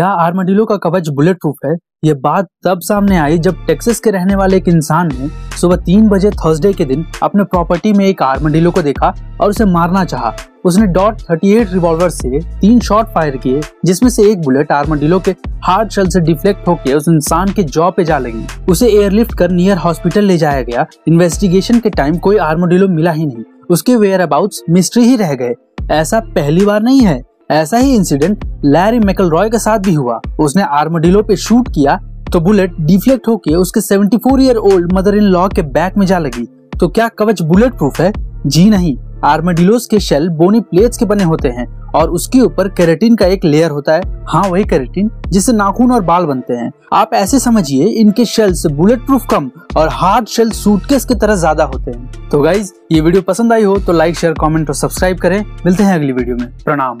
क्या आर्मडिलो का कवच बुलेट प्रूफ है? ये बात तब सामने आई जब टेक्सास के रहने वाले एक इंसान ने सुबह तीन बजे थर्सडे के दिन अपने प्रॉपर्टी में एक आर्मडिलो को देखा और उसे मारना चाहा। उसने डॉट 38 रिवॉल्वर से तीन शॉट फायर किए, जिसमें से एक बुलेट आर्मडिलो के हार्ड शेल से डिफ्लेक्ट होकर उस इंसान के जॉ पे जा लगी। उसे एयरलिफ्ट कर नियर हॉस्पिटल ले जाया गया। इन्वेस्टिगेशन के टाइम कोई आर्मडिलो मिला ही नहीं। उसके वेयर अबाउट मिस्ट्री ही रह गए। ऐसा पहली बार नहीं है। ऐसा ही इंसिडेंट लैरी मैकल रॉय के साथ भी हुआ। उसने आर्मडिलो पे शूट किया तो बुलेट डिफ्लेक्ट होके उसके 74 year old mother in law के बैक में जा लगी। तो क्या कवच बुलेट प्रूफ है? जी नहीं। आर्मडिलोस के शेल बोनी प्लेट्स के बने होते हैं, और उसके ऊपर केरेटिन का एक लेयर होता है। हाँ वही केरेटिन जिससे नाखून और बाल बनते हैं। आप ऐसे समझिए, इनके शेल्स बुलेट प्रूफ कम और हार्ड शेल सूटकेस की तरह ज़्यादा होते हैं। तो गाइज़ ये वीडियो पसंद आई हो तो लाइक शेयर कमेंट और सब्सक्राइब करें। मिलते हैं अगली वीडियो में। प्रणाम।